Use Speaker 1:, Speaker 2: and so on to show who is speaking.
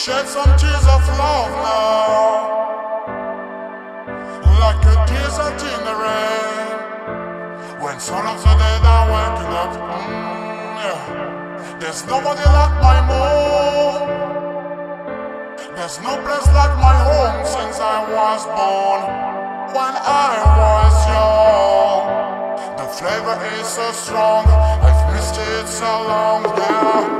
Speaker 1: Shed some tears of love now. Like a desert in the rain. When some of the dead are waking up mm, yeah. There's nobody like my mom. There's no place like my home since I was born. When I was young The flavor is so strong. I've missed it so long, yeah.